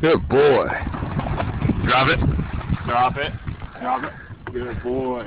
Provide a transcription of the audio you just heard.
Good boy. Drop it. Drop it. Drop it. Good boy.